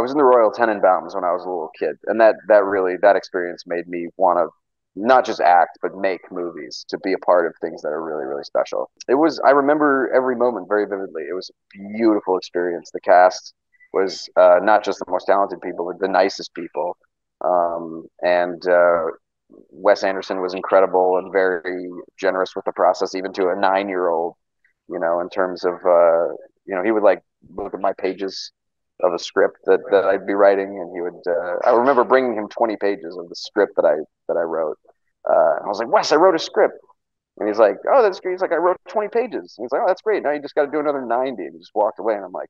I was in the Royal Tenenbaums when I was a little kid, and that that really that experience made me want to not just act but make movies to be a part of things that are really really special. It was I remember every moment very vividly. It was a beautiful experience. The cast was uh, not just the most talented people, but the nicest people. Um, and uh, Wes Anderson was incredible and very generous with the process, even to a nine-year-old. You know, in terms of uh, you know, he would like look at my pages of a script that, that I'd be writing, and he would. Uh, I remember bringing him 20 pages of the script that I that I wrote. Uh, I was like, Wes, I wrote a script, and he's like, Oh, that's great. He's like, I wrote 20 pages. And he's like, Oh, that's great. Now you just got to do another 90. And he just walked away, and I'm like.